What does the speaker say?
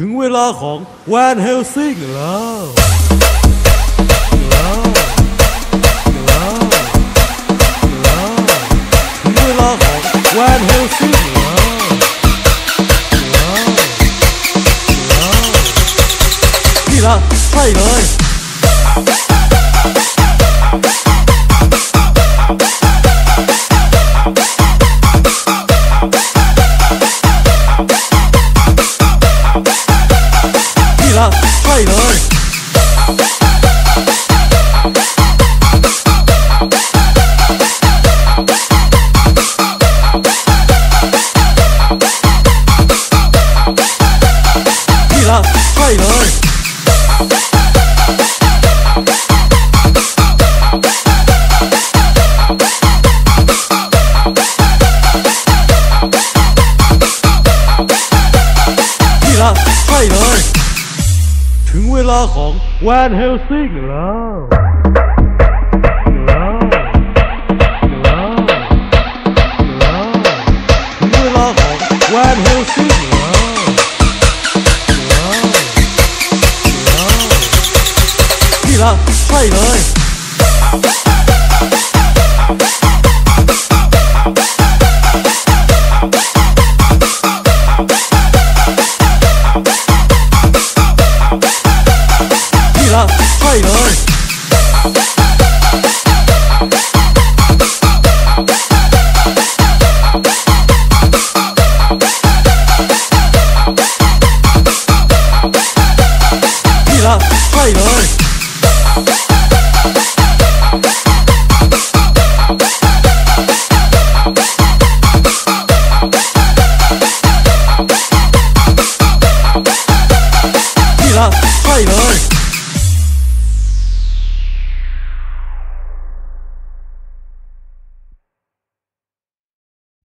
ถึงเวลาของแวนเฮลซิงแล้วแล้วแล้วแล้วถึงเวลาของแวนเฮลซิงแล้วแล้วแล้วนี่ละใช่เลย đây rồi. Gila, hay rồi. Gila, hay rồi. เวลาของแวนเฮลซิงแล้วแล้วแล้วแล้วถึงเวลาของแวนเฮลซิงแล้วแล้วแล้วนี่ละใช่เลย Hay ơi Mira, hay ơi Mira, hay ơi